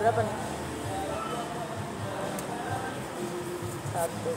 berapa nih? Satu